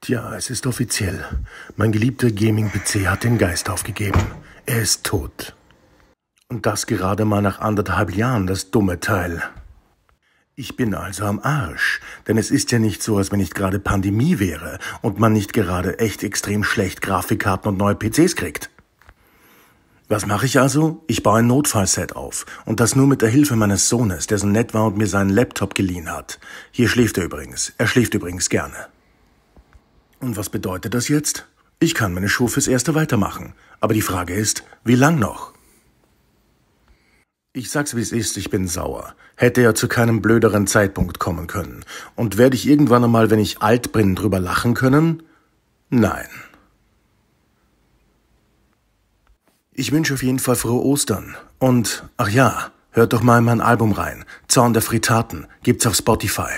Tja, es ist offiziell. Mein geliebter Gaming-PC hat den Geist aufgegeben. Er ist tot. Und das gerade mal nach anderthalb Jahren, das dumme Teil. Ich bin also am Arsch, denn es ist ja nicht so, als wenn nicht gerade Pandemie wäre und man nicht gerade echt extrem schlecht Grafikkarten und neue PCs kriegt. Was mache ich also? Ich baue ein Notfallset auf. Und das nur mit der Hilfe meines Sohnes, der so nett war und mir seinen Laptop geliehen hat. Hier schläft er übrigens. Er schläft übrigens gerne. Und was bedeutet das jetzt? Ich kann meine Show fürs Erste weitermachen. Aber die Frage ist, wie lang noch? Ich sag's wie es ist, ich bin sauer. Hätte ja zu keinem blöderen Zeitpunkt kommen können. Und werde ich irgendwann einmal, wenn ich alt bin, drüber lachen können? Nein. Ich wünsche auf jeden Fall frohe Ostern. Und, ach ja, hört doch mal in mein Album rein. Zorn der Fritaten. Gibt's auf Spotify.